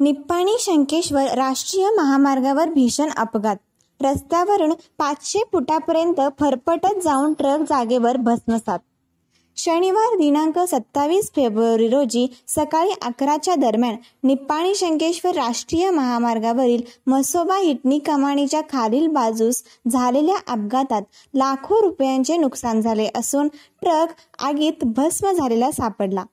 निप्पाणी शंकेश्वर राष्ट्रीय महामार्गावर भीषण अपघात. रस्त्यावरून पाचशे फुटापर्यंत फरफटत जाऊन ट्रक जागेवर भस्मसात. शनिवार दिनांक सत्तावीस फेब्रुवारी रोजी सकाळी अकराच्या दरम्यान निप्पाणी शंकेश्वर राष्ट्रीय महामार्गावरील मसोबा हिटणी कमानीच्या खालील बाजूस झालेल्या अपघातात लाखो रुपयांचे नुकसान झाले असून ट्रक आगीत भस्म झालेला सापडला.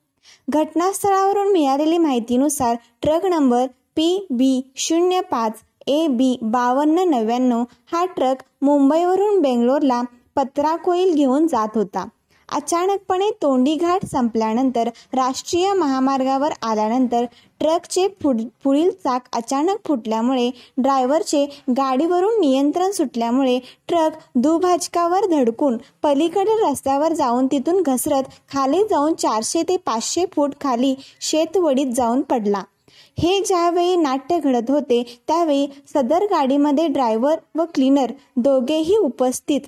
घटनास्थळावरून मिळालेली माहितीनुसार ट्रक नंबर पी बी शून्य पाच ए बी बावन्न नव्याण्णव हा ट्रक मुंबईवरून बेंगलोरला पत्राकोईल घेऊन जात होता. अचानकपणे तोंडी घाट संपल्यानंतर राष्ट्रीय महामार्गावर आल्यानंतर ट्रकचे पुढ पुढील चाक अचानक फुटल्यामुळे ड्रायव्हरचे गाडीवरून नियंत्रण सुटल्यामुळे ट्रक दुभाजकावर धडकून पलीकडील रस्त्यावर जाऊन तिथून घसरत खाली जाऊन चारशे ते पाचशे फूट खाली शेतवडीत जाऊन पडला. हे ज्यावेळी नाट्य घडत होते त्यावेळी सदर गाडीमध्ये ड्रायव्हर व क्लीनर दोघेही उपस्थित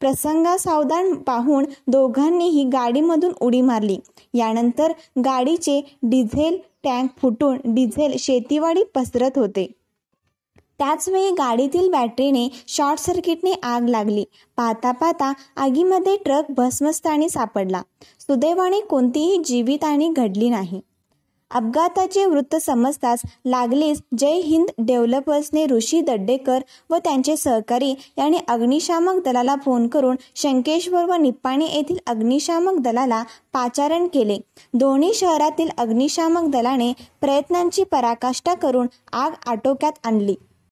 प्रसंगासावधान पाहून दोघांनीही गाडीमधून उडी मारली. यानंतर गाडीचे डिझेल टँक फुटून डिझेल शेतीवाडी पसरत होते. त्याचवेळी गाडीतील बॅटरीने शॉर्ट सर्किटने आग लागली. पाहता पाहता आगीमध्ये ट्रक भस्मस्थानी सापडला. सुदैवाने कोणतीही जीवितहानी घडली नाही. अपघाताचे वृत्त समजताच लागलीच जय हिंद डेव्हलपर्सने ऋषी दड्डेकर व त्यांचे सहकारी यांनी अग्निशामक दलाला फोन करून शंकेश्वर व निप्पाणी येथील अग्निशामक दलाला पाचारण केले. दोन्ही शहरातील अग्निशामक दलाने प्रयत्नांची पराकाष्ठा करून आग आटोक्यात आणली.